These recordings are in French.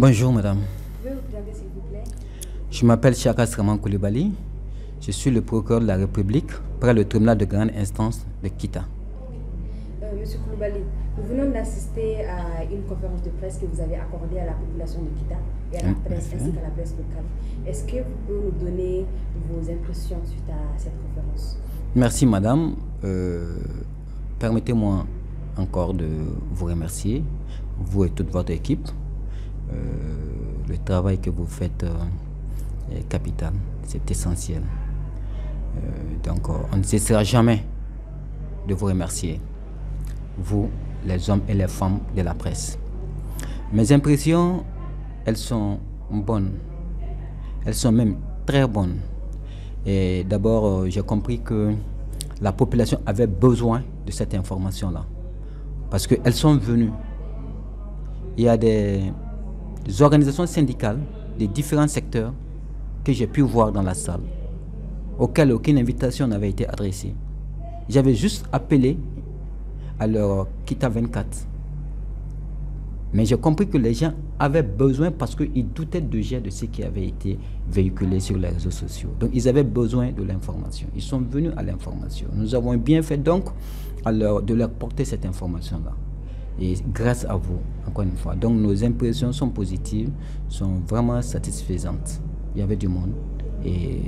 Bonjour madame. Je m'appelle Chaka Sraman Koulibaly. Je suis le procureur de la République près le tribunal de grande instance de Kita. Euh, Monsieur Koulibaly, nous venons d'assister à une conférence de presse que vous avez accordée à la population de Kita et à la Mm, presse ainsi qu'à la presse locale. Est-ce que vous pouvez nous donner vos impressions suite à cette conférence? Merci madame. Euh, Permettez-moi encore de vous remercier, vous et toute votre équipe. Euh, le travail que vous faites euh, est capital, c'est essentiel. Euh, donc on ne cessera jamais de vous remercier, vous, les hommes et les femmes de la presse. Mes impressions, elles sont bonnes. Elles sont même très bonnes. Et d'abord, j'ai compris que la population avait besoin de cette information-là. Parce qu'elles sont venues. Il y a des, des organisations syndicales des différents secteurs que j'ai pu voir dans la salle, auxquelles aucune invitation n'avait été adressée. J'avais juste appelé à leur Kita 24. Mais j'ai compris que les gens avaient besoin parce qu'ils doutaient déjà de ce qui avait été véhiculé sur les réseaux sociaux. Donc ils avaient besoin de l'information. Ils sont venus à l'information. Nous avons bien fait donc de leur porter cette information-là. Et grâce à vous, encore une fois. Donc nos impressions sont positives, sont vraiment satisfaisantes. Il y avait du monde et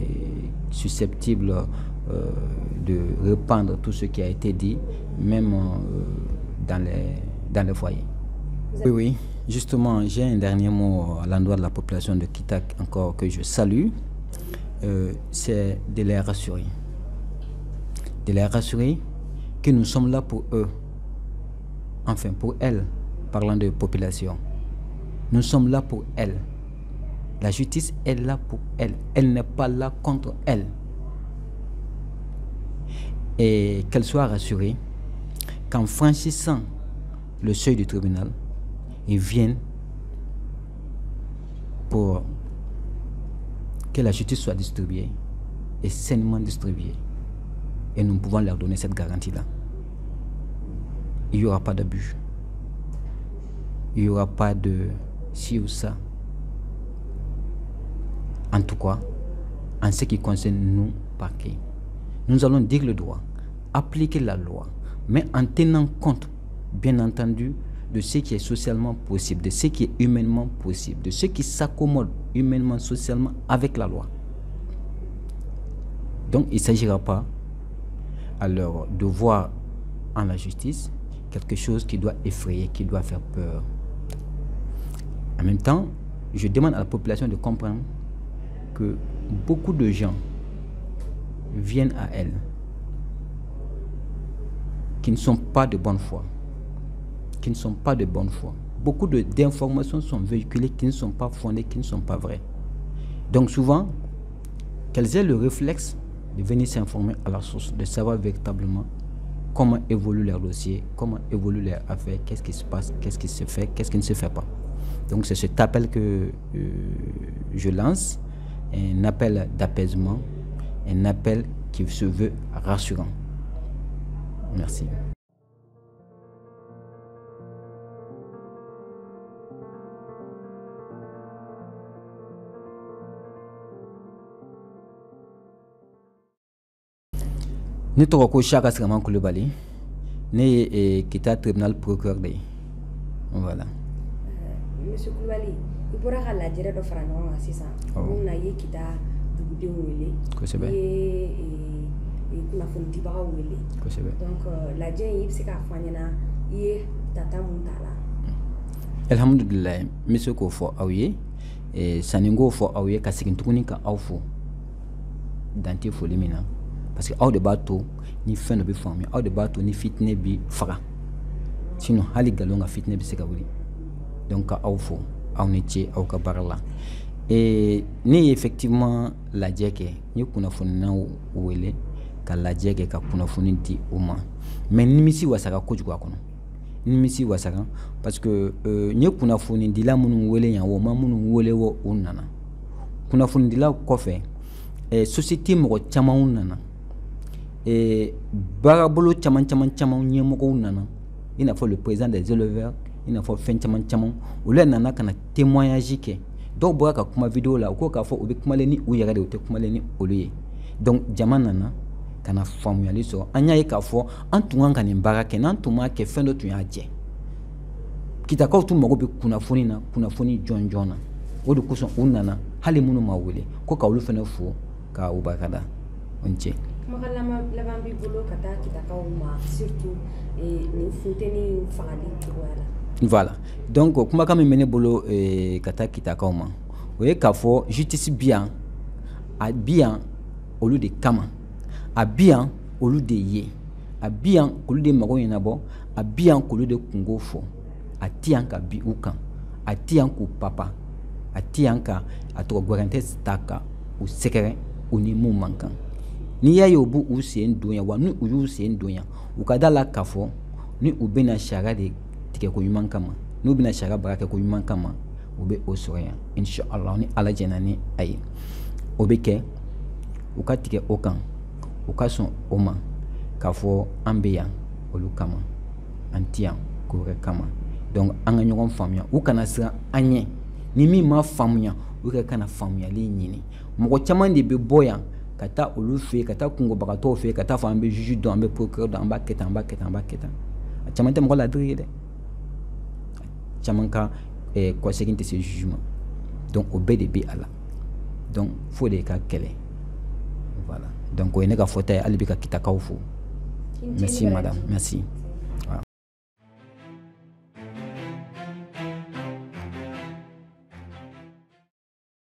susceptible euh, de répandre tout ce qui a été dit, même euh, dans, les, dans les foyers. Oui, oui. Justement, j'ai un dernier mot à l'endroit de la population de Kitak encore que je salue. Euh, c'est de les rassurer. De les rassurer que nous sommes là pour eux. Enfin, pour elles, parlant de population. Nous sommes là pour elles. La justice est là pour elles. Elle n'est pas là contre elles. Et qu'elles soient rassurées qu'en franchissant le seuil du tribunal, ils viennent pour que la justice soit distribuée et sainement distribuée. Et nous pouvons leur donner cette garantie-là. Il n'y aura pas d'abus. Il n'y aura pas de ci ou ça. En tout cas, en ce qui concerne nous, parquet, nous allons dire le droit, appliquer la loi, mais en tenant compte, bien entendu, de ce qui est socialement possible, de ce qui est humainement possible, de ce qui s'accommode humainement, socialement avec la loi. Donc il ne s'agira pas alors de voir en la justice quelque chose qui doit effrayer, qui doit faire peur. En même temps, je demande à la population de comprendre que beaucoup de gens viennent à elle qui ne sont pas de bonne foi, qui ne sont pas de bonne foi. Beaucoup d'informations sont véhiculées qui ne sont pas fondées, qui ne sont pas vraies. Donc souvent, qu'elles aient le réflexe de venir s'informer à la source, de savoir véritablement comment évolue leur dossier, comment évolue leur affaire, qu'est-ce qui se passe, qu'est-ce qui se fait, qu'est-ce qui ne se fait pas? Donc c'est cet appel que euh, je lance, un appel d'apaisement, un appel qui se veut rassurant. Merci. Ne tɔgɔ ko saka siraman kulubali. Ne ye eh, kita tribunal procureur de ye voilà Monsieur kulubali i bɔra ka lajɛrɛ dɔ fara ɲɔgɔn kan sisan mun na ye kita dugudenw wele Kosɛbɛ. ye eh, eh, kunnafonidibagaw wele kosɛbɛ donc euh, lajɛ in i bɛ se k'a fɔ an ɲɛna i ye tata mun t'a la alhamdulilayi n bɛ se k'o fɔ aw ye eh, sanni n k'o fɔ aw ye ka segin tuguni ka aw fo dan tɛ foli min na parce que aw de b'a to ni fɛn dɔ bɛ faamuya. Aw de b'a to ni fitinɛ bɛ faga. Sinon hali nkalon ka fitinɛ bɛ se ka wuli. Donc ka aw fo. Aw ni ce aw ka baara la. Eh, ne ye effectivement lajɛ kɛ. N ye kunnafoninaw wele ka lajɛ kɛ ka kunnafoni di u ma. Mais nimisi wasara kojugu a kɔnɔ. Nimisi wasara. Parce que euh, n ye kunnafonidila minnu wele yan o ma minnu wele wo u nana. Kunnafonidilaw kɔfɛ eh, société mɔgɔ camanw nana eh, baarabolo caman caman caman ɲɛmɔgɔw nana. I n'a fɔ le président des éleveurs i n'a fɔ fɛn caman caman. Olu yɛrɛ nana ka na témoignage kɛ. Dɔw bɔra ka kuma video la u ko k'a fɔ u bɛ kumalen ni u yɛrɛ de u tɛ kumalen ni olu ye. Donc jama nana ka na faamuyali sɔrɔ. An y'a ye k'a fɔ an tun kan ka nin baara kɛ n'an tun m'a kɛ fɛn dɔ tun y'a jɛ. Kitakaw tun mago bɛ kunnafoni na kunnafoni jɔn jɔn na. O de kosɔn u nana. Hali minnu ma wele ko ka olu fana fo ka u barikada. O ni ce kumakan laban b'i bolo ka taa kitakaw ma surtout nin funteni fagali cogoya la. Voilà. Donc kumakan min bɛ ne bolo eh, ka taa kitakaw ma. O ye k'a fɔ justice bi yan a bi yan olu de kama. A bi yan olu de ye. A bi yan k'olu de mago ɲɛnabɔ. A bi yan k'olu de kungo fɔ. A ti yan ka bi u kan. A ti yan k'u papa. A ti yan ka a tɔgɔ gwarantɛ ta ka u sɛgɛrɛ u ni mun man kan n'i y'a ye u b'u sen don yan wa ni u y'u sen don yan u ka da la k'a fɔ ni u bɛna sariya de tigɛ ko ɲuman kama. N'u bɛna sariya baga kɛ ko ɲuman kama u bɛ o sɔrɔ yan inshallah ni ala jɛna ni a ye o bɛ kɛ u ka tigɛ o kan u ka sɔn o ma k'a fɔ an bɛ yan olu kama an ti yan ko kama. Donc an ka ɲɔgɔn faamuya u kana siran an ɲɛ ni min ma faamuya u ka kana faamuyali ɲini mɔgɔ caman de bɛ bɔ yan ka taa olu fɛ yen ka taa kungobagatɔw fɛ yen ka taa fɔ an bɛ juge dɔn an bɛ procureur dɔn an b'a kɛ tan an b'a kɛ tan an b'a kɛ tan. A caman tɛ mɔgɔ ladiri ye dɛ. Caman ka eh, kɔsegin tɛ se juge ma. Donc o bɛɛ de bɛ a la. Donc fo de ka kɛlɛ. Voilà. Donc o ye ne ka fɔta ye. Hali bi ka kitakaw fo. Merci madame. Merci